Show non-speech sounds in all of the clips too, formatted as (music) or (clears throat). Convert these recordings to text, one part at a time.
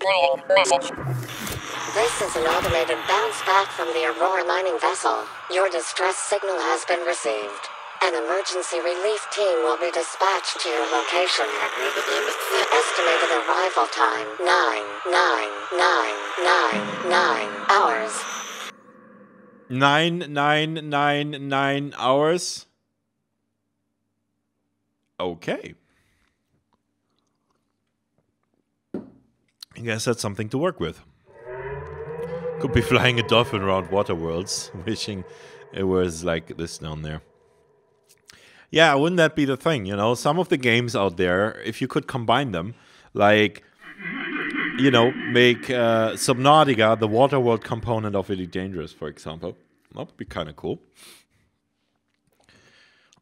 This is an automated bounce back from the Aurora mining vessel. Your distress signal has been received. An emergency relief team will be dispatched to your location. Estimated arrival time nine, nine, nine, nine, nine hours. Nine, nine, nine, nine hours. Okay. I guess that's something to work with. Could be flying a dolphin around water worlds, (laughs) wishing it was like this down there. Yeah, wouldn't that be the thing? You know, some of the games out there, if you could combine them, like, you know, make uh, Subnautica the water world component of Elite Dangerous, for example. That would be kind of cool.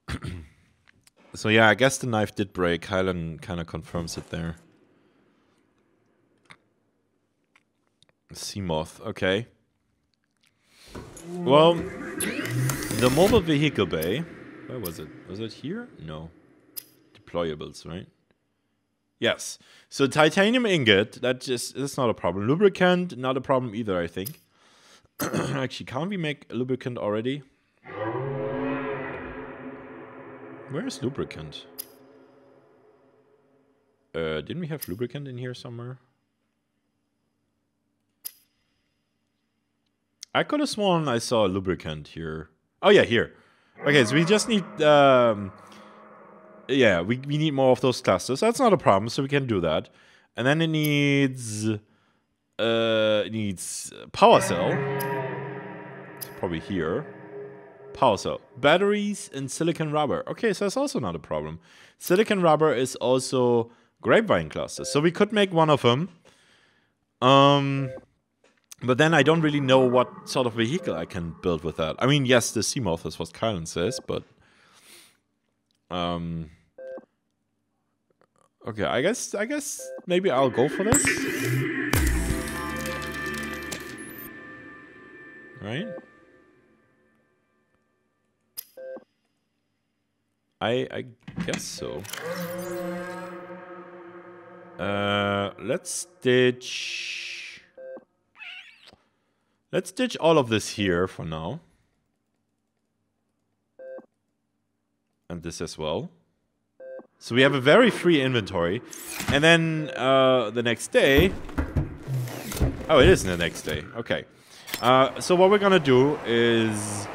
(clears throat) so yeah, I guess the knife did break. Kylan kind of confirms it there. Seamoth, okay. Well, the mobile vehicle bay. Where was it? Was it here? No. Deployables, right? Yes. So titanium ingot, that just that's not a problem. Lubricant, not a problem either, I think. (clears throat) Actually, can't we make lubricant already? Where is lubricant? Uh, didn't we have lubricant in here somewhere? I could have sworn I saw a lubricant here. Oh yeah, here. Okay, so we just need um yeah, we, we need more of those clusters. That's not a problem, so we can do that. And then it needs uh it needs power cell. It's probably here. Power cell. Batteries and silicon rubber. Okay, so that's also not a problem. Silicon rubber is also creepvine clusters. So we could make one of them. Um but then I don't really know what sort of vehicle I can build with that. I mean, yes, the Seamoth is what Kylan says, but um, okay, I guess I guess maybe I'll go for this. Right? I I guess so. Uh, let's stitch. Let's ditch all of this here for now. And this as well. So we have a very free inventory. And then uh, the next day... Oh, it is the next day. Okay. Uh, so what we're gonna do is...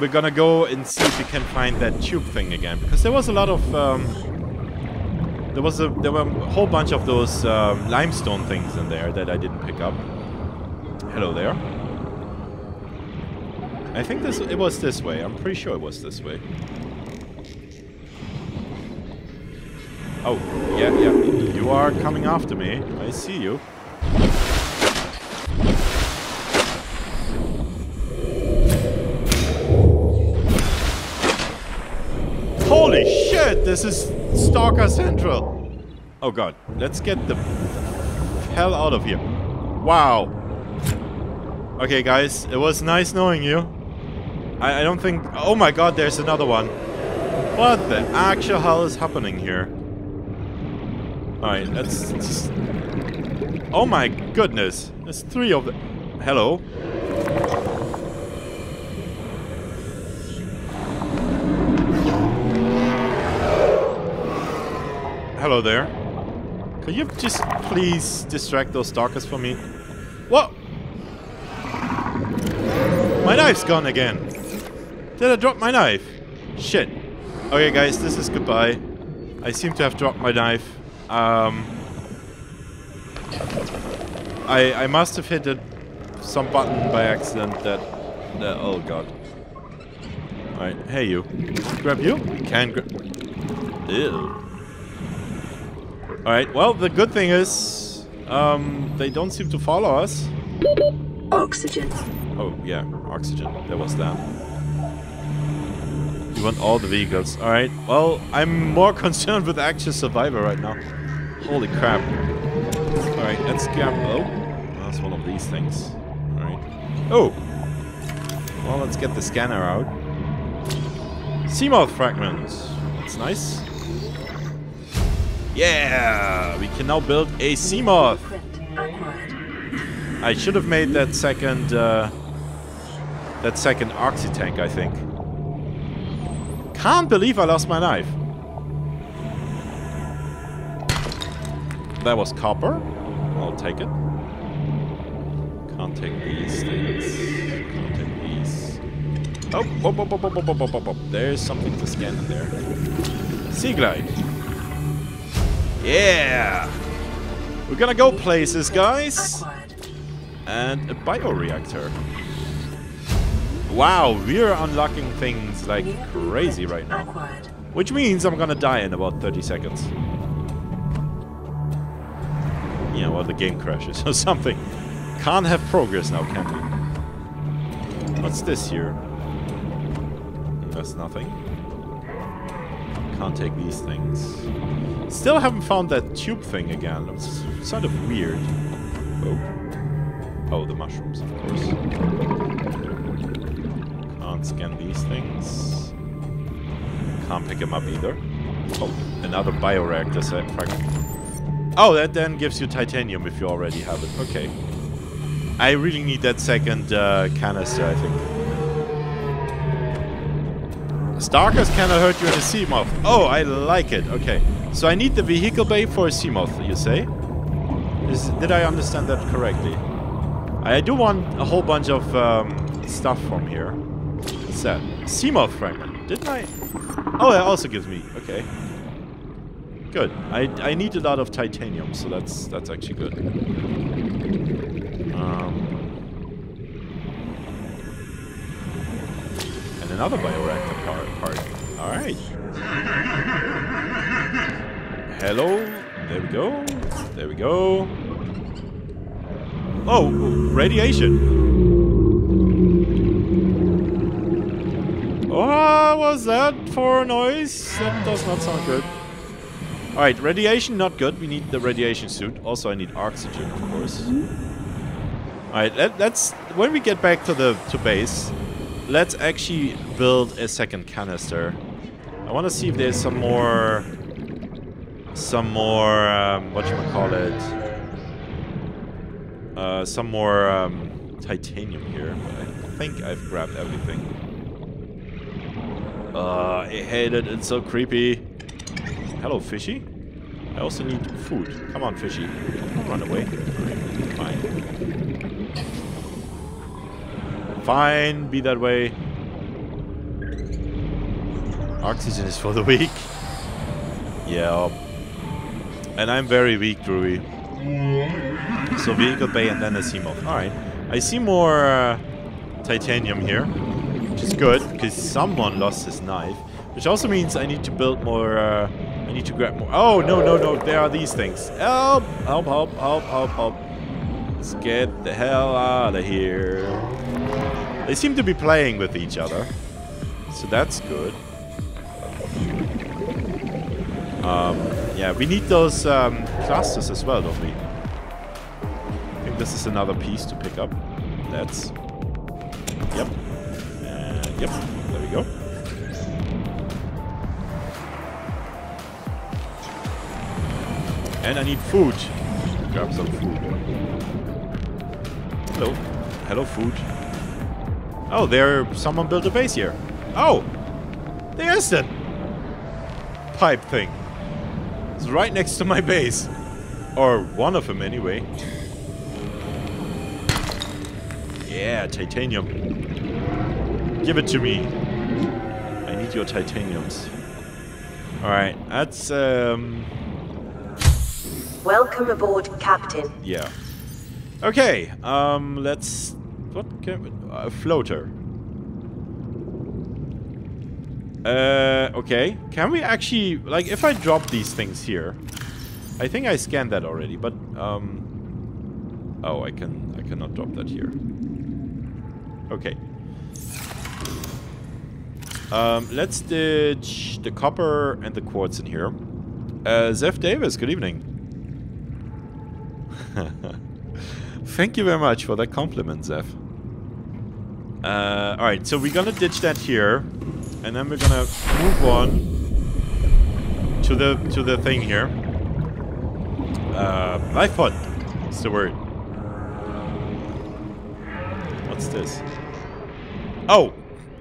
We're gonna go and see if we can find that tube thing again. Because there was a lot of... Um, there was a there were a whole bunch of those um, limestone things in there that I didn't pick up. Hello there. I think this it was this way. I'm pretty sure it was this way. Oh, yeah, yeah. You are coming after me. I see you. Holy shit, this is Stalker Central. Oh god, let's get the hell out of here. Wow. Okay, guys, it was nice knowing you. I, I don't think... Oh my god, there's another one. What the actual hell is happening here? Alright, let's just... Oh my goodness. There's three of them. Hello. Hello there. Could you just please distract those stalkers for me? My knife's gone again. Did I drop my knife? Shit. Okay, guys, this is goodbye. I seem to have dropped my knife. Um, I I must have hit a, some button by accident that, that oh god. Alright, hey you. Grab you? We can grab... Ew. Alright, well, the good thing is, um, they don't seem to follow us. Oxygen. Oh, yeah, oxygen. There was that. You want all the vehicles. Alright, well, I'm more (laughs) concerned with actual survivor right now. Holy crap. Alright, let's grab... Oh, that's one of these things. Alright. Oh! Well, let's get the scanner out. Seamoth fragments. That's nice. Yeah! We can now build a Seamoth. I should have made that second, uh, that second oxy tank, I think. Can't believe I lost my knife. That was copper. I'll take it. Can't take these things. Can't take these. Oh, oh, oh, oh, oh, oh, oh, oh, There's something to scan in there. Sea glide. Yeah! We're gonna go places, guys! And a bioreactor. Wow, we're unlocking things like crazy right now. Which means I'm gonna die in about 30 seconds. Yeah, well, the game crashes or (laughs) something. Can't have progress now, can we? What's this here? That's nothing. Can't take these things. Still haven't found that tube thing again. It's sort of weird. Oh. Oh, the mushrooms, of course. Can't scan these things. Can't pick them up either. Oh, another bioreactor fragment. Oh, that then gives you titanium if you already have it. Okay. I really need that second uh, canister, I think. Stalkers cannot hurt you in a Seamoth. Oh, I like it. Okay. So I need the vehicle bay for a Seamoth, you say? Is, did I understand that correctly? I do want a whole bunch of um, stuff from here. What's that? Fragment. Didn't I? Oh, that also gives me. Okay. Good. I, I need a lot of titanium, so that's that's actually good. Um, and another bioreactor part. part. All right. Hello. There we go. There we go. Oh, radiation. What was that for noise? That does not sound good. Alright, radiation not good. We need the radiation suit. Also, I need oxygen, of course. Alright, let, let's... When we get back to the to base, let's actually build a second canister. I want to see if there's some more... Some more... Um, whatchamacallit... Uh, some more um, titanium here. But I think I've grabbed everything. Uh, I hate it. It's so creepy. Hello, fishy. I also need food. Come on, fishy. Don't run away. Fine. Fine, be that way. Oxygen is for the weak. Yeah. And I'm very weak, Drury. So vehicle bay and then a Seamoth. Alright. I see more uh, titanium here. Is good, because someone lost his knife. Which also means I need to build more... Uh, I need to grab more... Oh, no, no, no. There are these things. Help! Help, help, help, help, help. Let's get the hell out of here. They seem to be playing with each other. So that's good. Um, yeah, we need those um, clusters as well, don't we? I think this is another piece to pick up. That's... Yep. There we go. And I need food. Grab some food. Hello. Hello, food. Oh, there, someone built a base here. Oh! There's that pipe thing. It's right next to my base. Or one of them, anyway. Yeah, titanium. Give it to me. I need your titaniums. Alright, that's, um... Welcome aboard, Captain. Yeah. Okay, um, let's... What can we... A floater. Uh, okay. Can we actually... Like, if I drop these things here... I think I scanned that already, but, um... Oh, I can... I cannot drop that here. Okay. Um, let's ditch the copper and the quartz in here. Uh, Zeph Davis, good evening. (laughs) Thank you very much for that compliment, Zeph. Uh, Alright, so we're gonna ditch that here. And then we're gonna move on to the to the thing here. Uh, life pod. What's the word? What's this? Oh!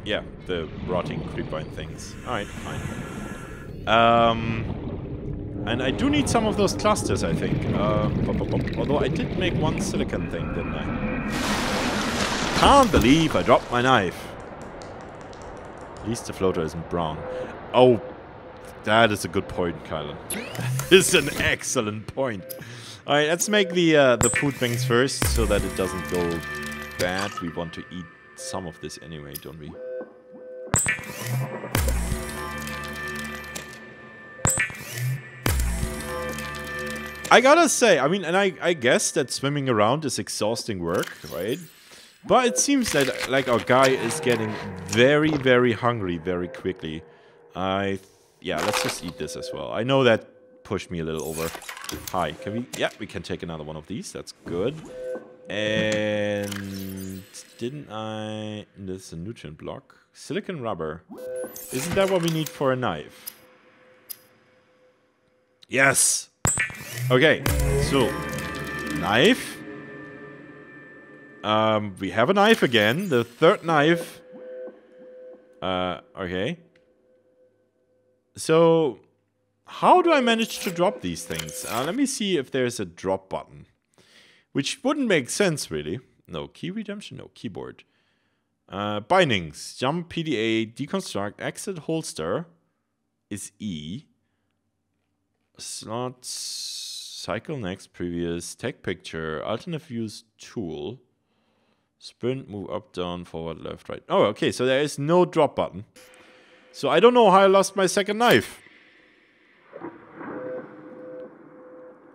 Yeah, the rotting creepvine things. Alright, fine. Um, and I do need some of those clusters, I think. Um, although I did make one silicon thing, didn't I? Can't believe I dropped my knife. At least the floater isn't brown. Oh, that is a good point, Kylan. (laughs) this is an excellent point. All right, let's make the uh, the food things first so that it doesn't go bad. We want to eat some of this anyway, don't we? I gotta say, I mean, and I, I guess that swimming around is exhausting work, right? But it seems that, like, our guy is getting very, very hungry very quickly. I, yeah, let's just eat this as well. I know that pushed me a little over. Hi, can we, yeah, we can take another one of these. That's good. And didn't I, this is a nutrient block. Silicon rubber. Isn't that what we need for a knife? Yes! Okay, so, knife. Um, we have a knife again. The third knife. Uh, okay. So, how do I manage to drop these things? Uh, let me see if there's a drop button. Which wouldn't make sense, really. No, key redemption? No, keyboard. Uh, bindings. Jump, PDA, deconstruct, exit, holster is E. Slots, cycle next, previous, take picture, alternate views, tool. Sprint, move up, down, forward, left, right. Oh, okay, so there is no drop button. So I don't know how I lost my second knife.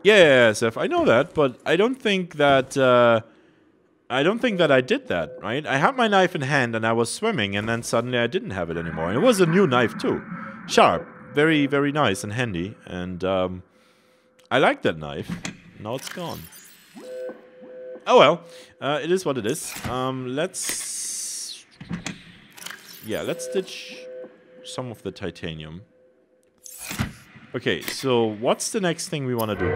Yeah, yeah, Seth, I know that, but I don't think that... Uh, I don't think that I did that, right? I had my knife in hand and I was swimming and then suddenly I didn't have it anymore. And it was a new knife too. Sharp. Very, very nice and handy. And um, I like that knife. Now it's gone. Oh well. Uh, it is what it is. Um, let's... Yeah, let's stitch some of the titanium. Okay, so what's the next thing we want to do?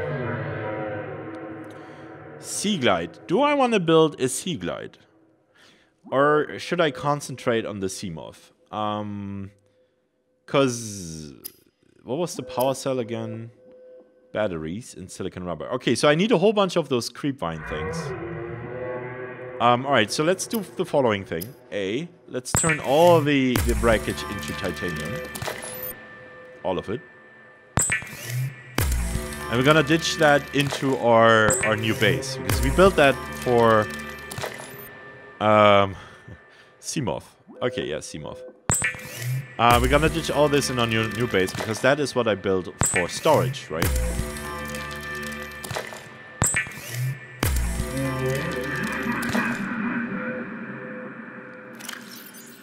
Sea Glide. Do I want to build a Sea Glide? Or should I concentrate on the Seamoth? Um, Because... What was the power cell again? Batteries and silicon rubber. Okay, so I need a whole bunch of those creepvine things. Um, Alright, so let's do the following thing. A, let's turn all the, the breakage into titanium. All of it. And we're gonna ditch that into our, our new base. Because we built that for... Um... (laughs) Seamoth. Okay, yeah, Seamoth. Uh, we're gonna ditch all this in our new, new base, because that is what I built for storage, right?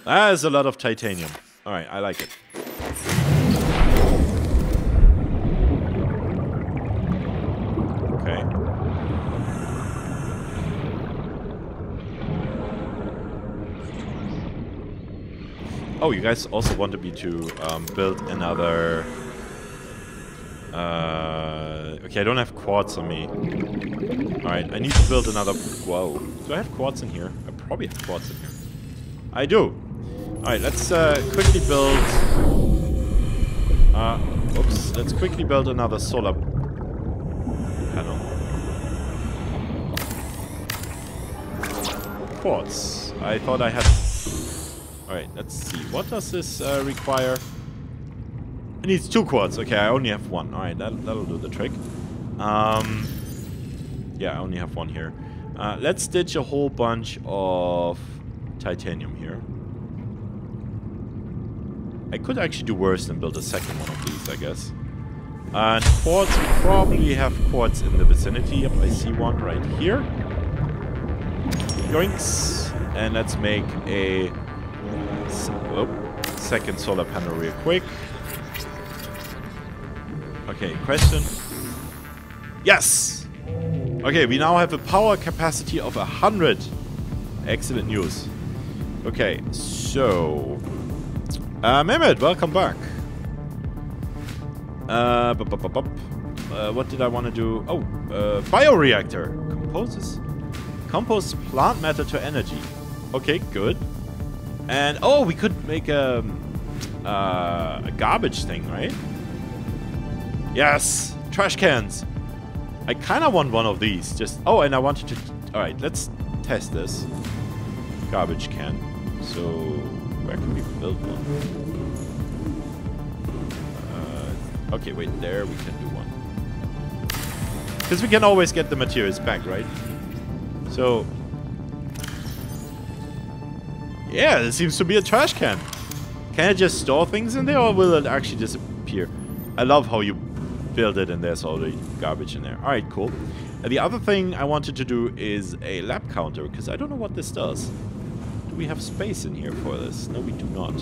That is a lot of titanium. Alright, I like it. Oh, you guys also wanted me to um, build another... Uh, okay, I don't have quartz on me. Alright, I need to build another... Whoa. Do I have quartz in here? I probably have quartz in here. I do. Alright, let's uh, quickly build... Uh, oops. Let's quickly build another solar panel. Quartz. I thought I had Alright, let's see. What does this uh, require? It needs two quartz. Okay, I only have one. Alright, that, that'll do the trick. Um, yeah, I only have one here. Uh, let's stitch a whole bunch of titanium here. I could actually do worse than build a second one of these, I guess. And quartz, we probably have quartz in the vicinity. Yep, I see one right here. Yoinks. And let's make a oh, second solar panel real quick. Okay, question. Yes! Okay, we now have a power capacity of 100. Excellent news. Okay, so... Uh, Mehmet, welcome back. Uh, bup, bup, bup, uh, what did I want to do? Oh, uh, bioreactor composes composes plant matter to energy. Okay, good. And oh, we could make a uh, a garbage thing, right? Yes, trash cans. I kind of want one of these. Just oh, and I wanted to. All right, let's test this garbage can. So where can we build one? Uh, okay, wait, there we can do one. Because we can always get the materials back, right? So yeah, there seems to be a trash can. Can I just store things in there or will it actually disappear? I love how you build it and there's already garbage in there. Alright, cool. And the other thing I wanted to do is a lab counter because I don't know what this does. Do we have space in here for this? No, we do not.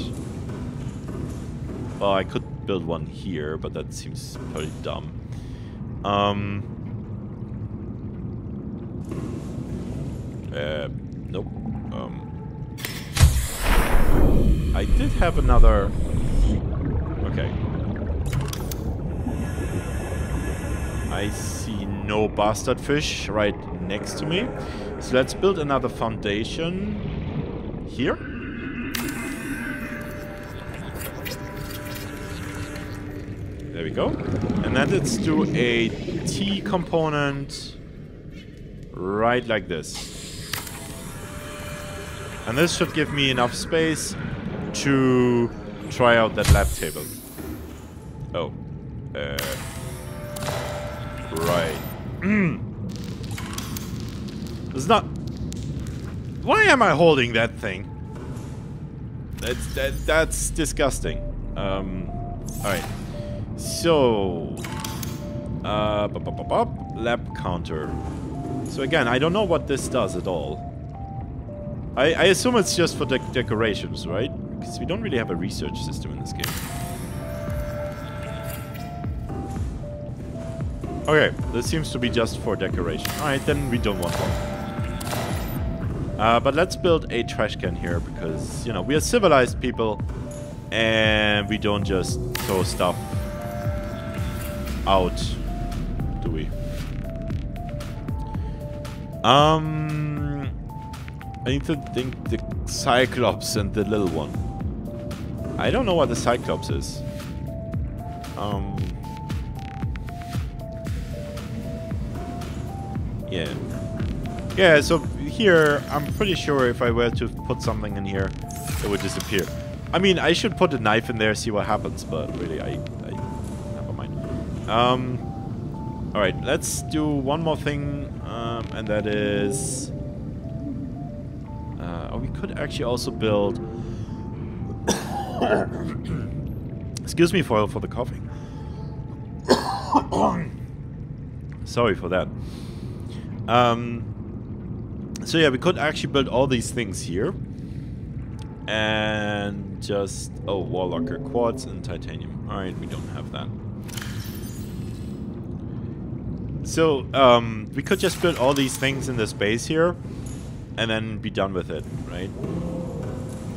Well, I could build one here, but that seems pretty dumb. Um... Uh, nope. I did have another... Okay. I see no bastard fish right next to me. So let's build another foundation here. There we go. And then let's do a T component right like this. And this should give me enough space to try out that lab table. Oh. Uh, right. (clears throat) it's not... Why am I holding that thing? That's, that, that's disgusting. Um, alright. So... Uh, lab counter. So again, I don't know what this does at all. I, I assume it's just for de decorations, right? We don't really have a research system in this game. Okay, this seems to be just for decoration. Alright, then we don't want one. Uh, but let's build a trash can here, because, you know, we are civilized people, and we don't just throw stuff out, do we? Um... I need to think the Cyclops and the little one. I don't know what the Cyclops is. Um. Yeah. Yeah, so here, I'm pretty sure if I were to put something in here, it would disappear. I mean, I should put a knife in there, see what happens, but really, I... I never mind. Um... Alright, let's do one more thing, um, and that is we could actually also build... Excuse me for, for the coughing. (coughs) Sorry for that. Um, so yeah, we could actually build all these things here. And just... Oh, wall locker, quartz and titanium. Alright, we don't have that. So, um, we could just build all these things in the space here and then be done with it, right?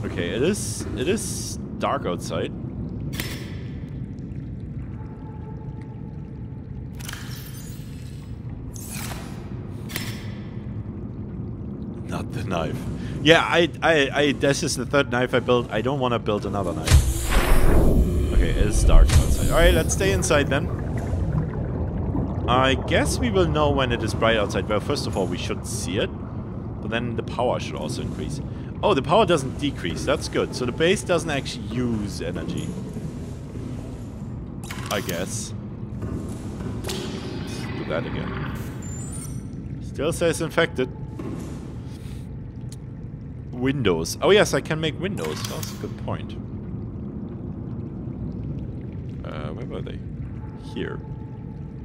Okay, it is it is dark outside. Not the knife. Yeah, I, I, I, this is the third knife I built. I don't want to build another knife. Okay, it is dark outside. Alright, let's stay inside then. I guess we will know when it is bright outside. Well, first of all, we should see it. But then the power should also increase. Oh, the power doesn't decrease. That's good. So the base doesn't actually use energy. I guess. Let's do that again. Still says infected. Windows. Oh yes, I can make windows. That's a good point. Uh, where were they? Here.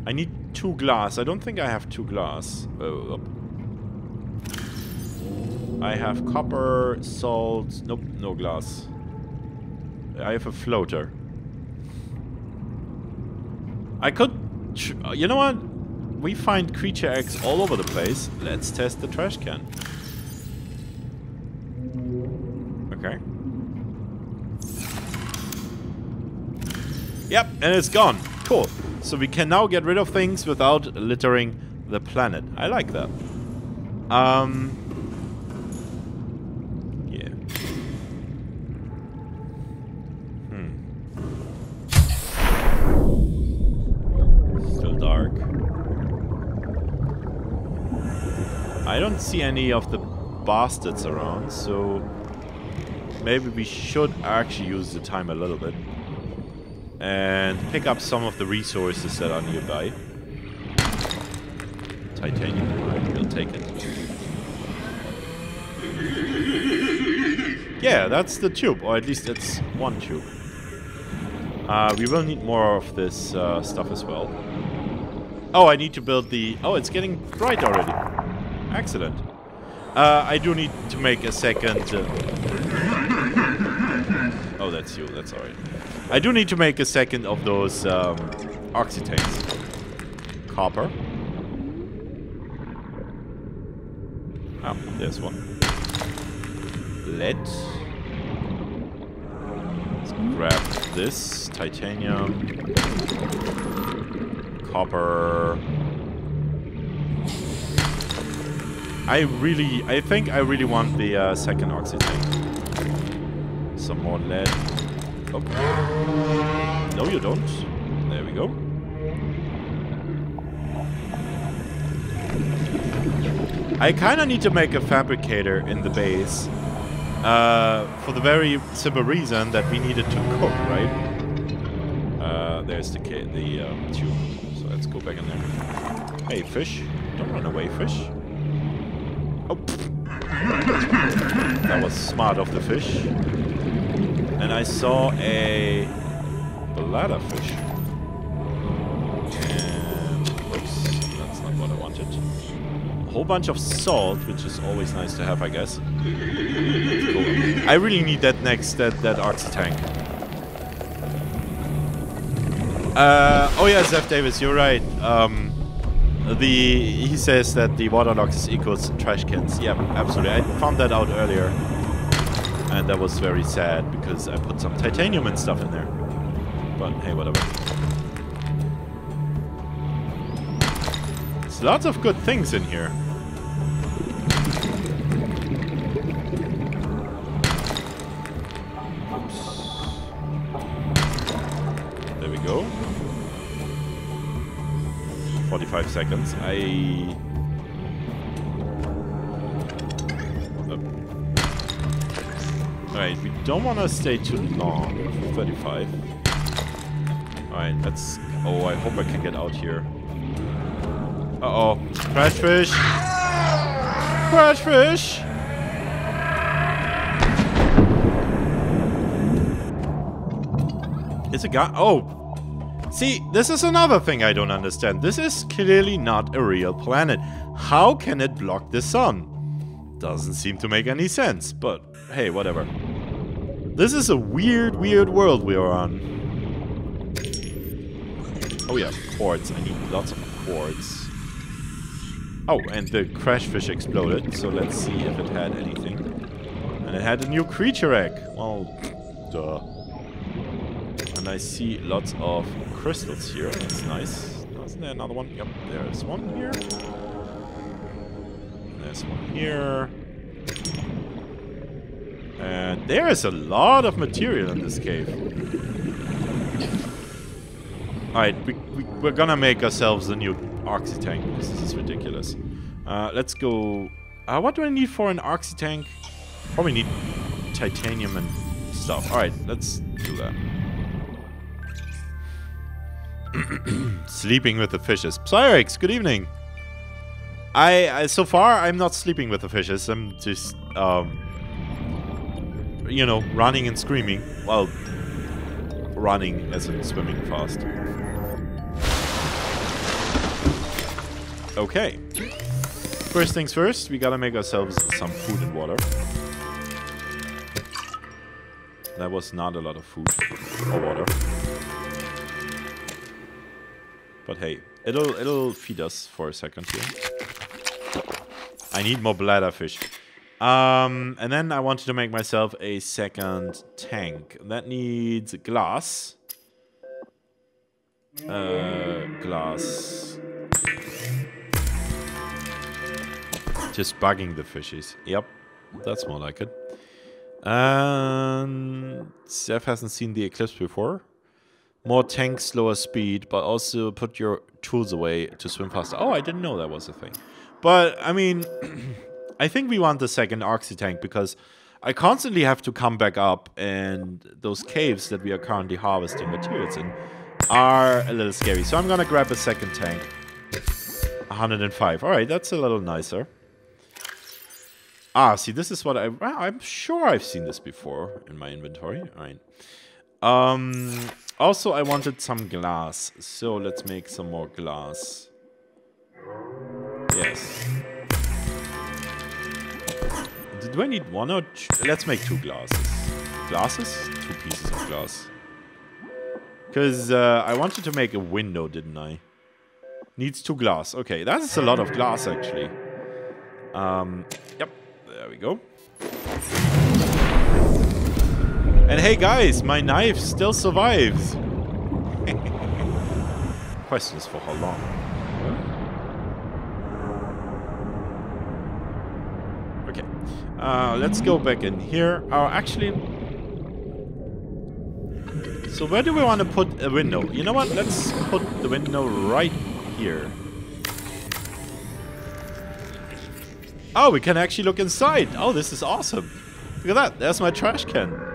I need two glass. I don't think I have two glass. Oh, I have copper, salt, nope, no glass. I have a floater. I could, you know what? We find creature eggs all over the place. Let's test the trash can. Okay. Yep, and it's gone. Cool. So we can now get rid of things without littering the planet. I like that. Um, yeah. Hmm. Still dark. I don't see any of the bastards around, so maybe we should actually use the time a little bit and pick up some of the resources that are nearby. Titanium, we'll take it. Yeah, that's the tube, or at least it's one tube. Uh, we will need more of this uh, stuff as well. Oh, I need to build the... Oh, it's getting bright already. Excellent. Uh, I do need to make a second... Uh, oh, that's you. That's alright. I do need to make a second of those um, oxytanks. Copper. Oh, there's one. Lead. Let's grab this. Titanium. Copper. I really, I think I really want the uh, second oxygen. Some more lead. Oh. No, you don't. There we go. I kind of need to make a fabricator in the base. Uh, for the very simple reason that we needed to cook, right? Uh, there's the the um, tube. So let's go back in there. Hey, fish. Don't run away, fish. That was smart of the fish. And I saw a bladder fish. And, oops, that's not what I wanted. A whole bunch of salt, which is always nice to have, I guess. Cool. I really need that next, that, that oxy tank. Uh, oh yeah, Zeph Davis, you're right. Um, the he says that the water logs equals trash cans. Yeah, absolutely. I found that out earlier, and that was very sad because I put some titanium and stuff in there. But hey, whatever. There's lots of good things in here. 45 seconds. I... Uh, Alright, we don't want to stay too long. 35. Alright, let's... Oh, I hope I can get out here. Uh-oh. Crash fish! Crash fish! It's a guy... Oh! See, this is another thing I don't understand. This is clearly not a real planet. How can it block the sun? Doesn't seem to make any sense, but hey, whatever. This is a weird, weird world we are on. Oh yeah, quartz. I need lots of quartz. Oh, and the crash fish exploded, so let's see if it had anything. And it had a new creature egg. Well, duh. And I see lots of crystals here. That's nice. Isn't there another one? Yep, there's one here. There's one here. And there is a lot of material in this cave. Alright, we, we, we're gonna make ourselves a new oxy tank. This is ridiculous. Uh, let's go... Uh, what do I need for an oxy tank? Probably need titanium and stuff. Alright, let's do that. (clears throat) sleeping with the fishes. Psyrex, good evening. I, I, so far I'm not sleeping with the fishes. I'm just um you know, running and screaming. Well, running as in swimming fast. Okay. First things first, we gotta make ourselves some food and water. That was not a lot of food or water. But hey, it'll it'll feed us for a second here. I need more bladder fish. Um, and then I wanted to make myself a second tank. That needs glass. Uh, glass. Just bugging the fishies. Yep, that's more like it. And Seth hasn't seen the Eclipse before. More tank, slower speed, but also put your tools away to swim faster. Oh, I didn't know that was a thing. But, I mean, (clears throat) I think we want the second oxy tank because I constantly have to come back up and those caves that we are currently harvesting materials in are a little scary. So I'm gonna grab a second tank. 105. Alright, that's a little nicer. Ah, see, this is what I... I'm sure I've seen this before in my inventory. Alright. Um, also, I wanted some glass. So let's make some more glass. Yes. Do I need one or two? Let's make two glasses. Glasses? Two pieces of glass. Because uh, I wanted to make a window, didn't I? Needs two glass. Okay, that's a lot of glass, actually. Um, yep, there we go. And hey guys, my knife still survives. (laughs) Question is for how long? Okay, uh, let's go back in here. Oh, actually, so where do we want to put a window? You know what? Let's put the window right here. Oh, we can actually look inside. Oh, this is awesome. Look at that. There's my trash can.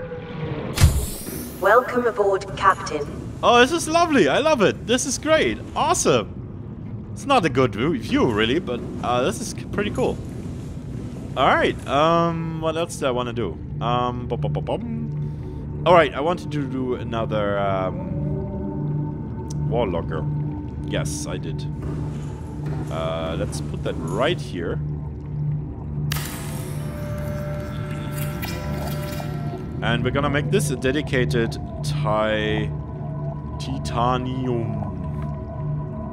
Welcome aboard, Captain. Oh, this is lovely. I love it. This is great. Awesome. It's not a good view, really, but uh, this is pretty cool. Alright, um, what else do I want to do? Um, Alright, I wanted to do another, um, wall locker. Yes, I did. Uh, let's put that right here. And we're gonna make this a dedicated ti titanium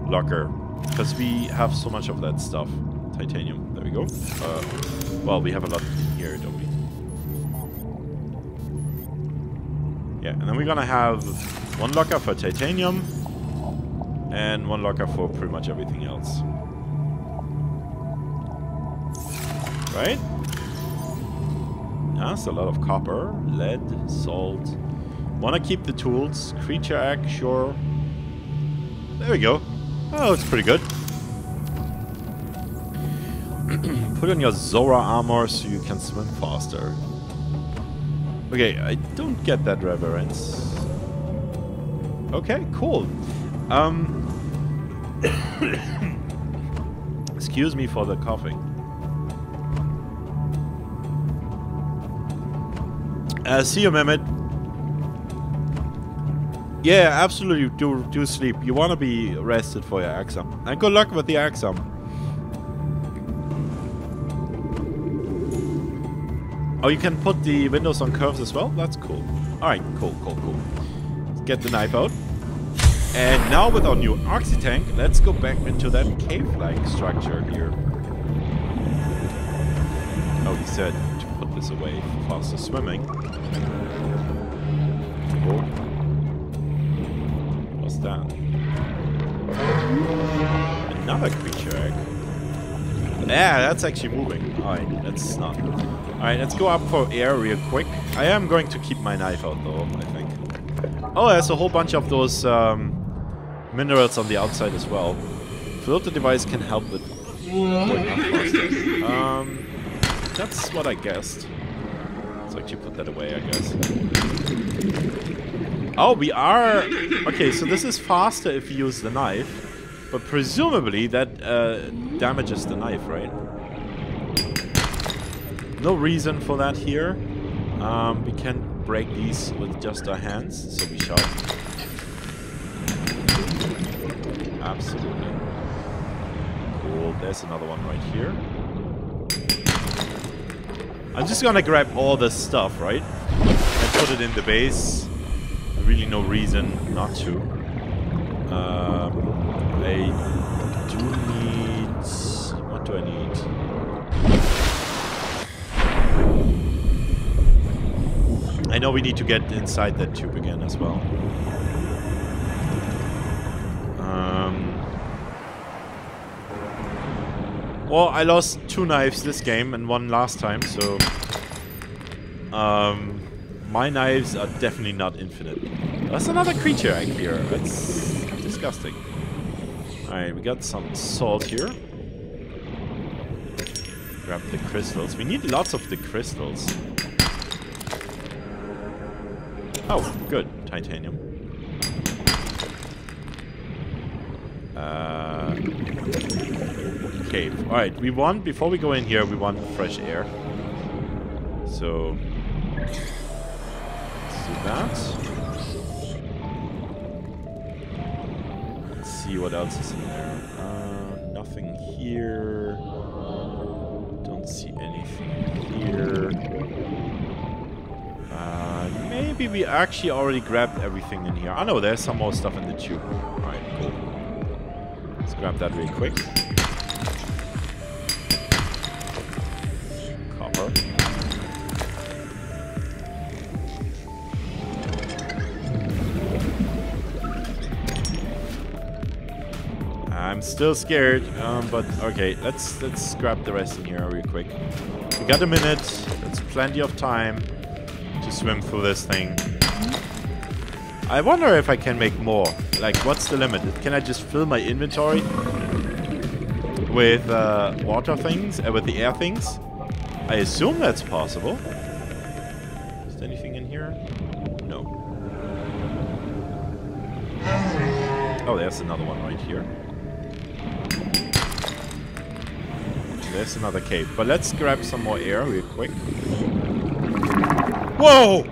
locker. Because we have so much of that stuff. Titanium. There we go. Uh, well, we have a lot here, don't we? Yeah, and then we're gonna have one locker for titanium and one locker for pretty much everything else. Right? That's a lot of copper, lead, salt. Wanna keep the tools. Creature egg, sure. There we go. Oh, it's pretty good. (clears throat) Put on your Zora armor so you can swim faster. Okay, I don't get that reverence. Okay, cool. Um, (coughs) excuse me for the coughing. Uh, see you, Mehmet. Yeah, absolutely. Do do sleep. You want to be rested for your exam, and good luck with the exam. Oh, you can put the windows on curves as well? That's cool. Alright, cool, cool, cool. Let's get the knife out. And now with our new oxy tank, let's go back into that cave-like structure here. Oh, he said this away for faster swimming. Cool. What's that? Another creature egg. Yeah, that's actually moving. Alright, that's not. Alright, let's go up for air real quick. I am going to keep my knife out though, I think. Oh, there's a whole bunch of those um, minerals on the outside as well. Filter device can help with. Um, that's what I guessed. Let's actually put that away, I guess. Oh, we are... Okay, so this is faster if you use the knife. But presumably that uh, damages the knife, right? No reason for that here. Um, we can break these with just our hands, so we shall. Absolutely. Cool, there's another one right here. I'm just gonna grab all this stuff, right? And put it in the base. Really no reason not to. Um, I do need... What do I need? I know we need to get inside that tube again as well. Well, I lost two knives this game and one last time, so... Um, my knives are definitely not infinite. That's another creature I here. That's disgusting. Alright, we got some salt here. Grab the crystals. We need lots of the crystals. Oh, good. Titanium. Cave. Alright, we want, before we go in here, we want fresh air. So, let's do that. Let's see what else is in there. Uh, nothing here. Don't see anything here. Uh, maybe we actually already grabbed everything in here. Oh know there's some more stuff in the tube. Alright, cool. Grab that real quick. Copper. I'm still scared, um, but okay, let's let's grab the rest in here real quick. We got a minute. That's plenty of time to swim through this thing. I wonder if I can make more. Like, what's the limit? Can I just fill my inventory with uh, water things, uh, with the air things? I assume that's possible. Is there anything in here? No. Oh, there's another one right here. There's another cave. But let's grab some more air real quick. Whoa!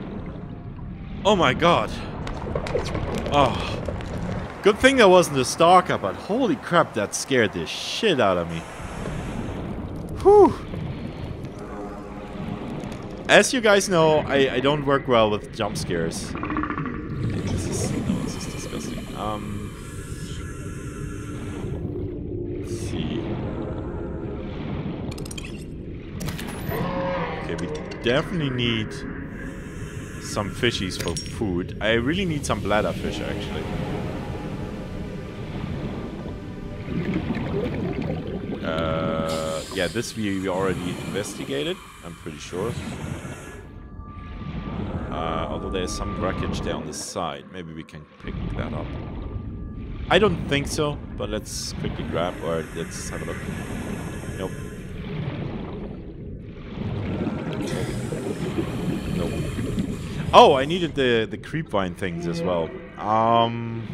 Oh my god. Oh. Good thing that wasn't a stalker, but holy crap, that scared the shit out of me. Whew. As you guys know, I, I don't work well with jump scares. This is, no, this is disgusting. Um, let's see. Okay, we definitely need some fishies for food. I really need some bladderfish, actually. Yeah, this we, we already investigated, I'm pretty sure. Uh, although there's some wreckage there on the side. Maybe we can pick that up. I don't think so, but let's quickly grab, or let's have a look. Nope. Nope. Oh, I needed the, the creepvine things as well. Um...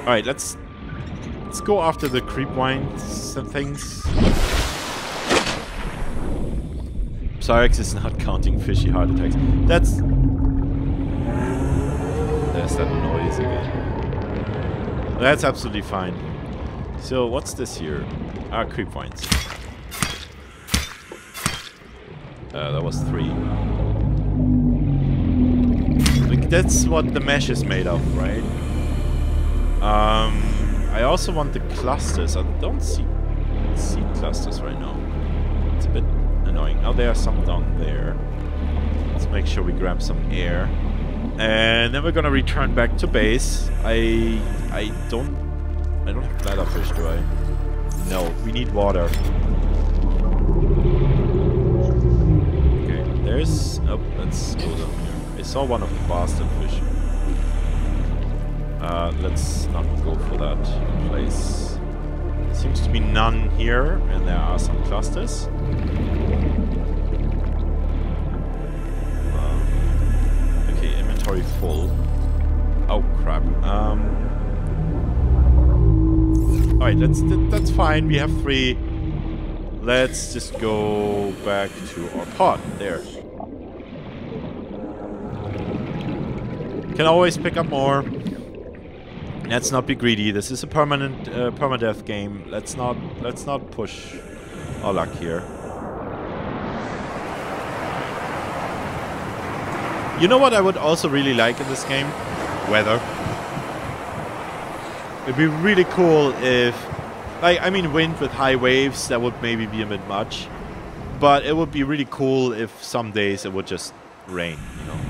Alright, let's let's go after the creepvines and things. Cyrex is not counting fishy heart attacks. That's there's that noise again. That's absolutely fine. So what's this here? Ah, creepvines. Uh, that was three. Like, that's what the mesh is made of, right? Um, I also want the clusters. I don't see see clusters right now. It's a bit annoying. Oh, there are some down there. Let's make sure we grab some air. And then we're gonna return back to base. I I don't I don't have bladderfish, do I? No, we need water. Okay, there's oh let's go down here. I saw one of the bastard fish. Uh, let's not go for that place. Seems to be none here, and there are some clusters. Uh, okay, inventory full. Oh crap. Um. All right, that's that's fine. We have three. Let's just go back to our pod. There. Can always pick up more. Let's not be greedy. This is a permanent uh, permadeath game. Let's not let's not push our luck here. You know what I would also really like in this game? Weather. It'd be really cool if like I mean wind with high waves that would maybe be a bit much. But it would be really cool if some days it would just rain, you know.